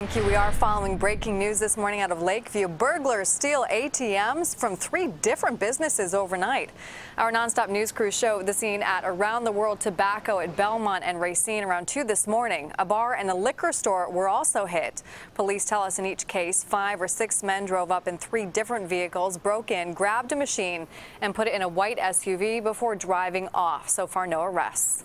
Thank you. We are following breaking news this morning out of Lakeview. Burglars steal ATMs from three different businesses overnight. Our nonstop news crew show the scene at Around the World Tobacco at Belmont and Racine around 2 this morning. A bar and a liquor store were also hit. Police tell us in each case, five or six men drove up in three different vehicles, broke in, grabbed a machine, and put it in a white SUV before driving off. So far, no arrests.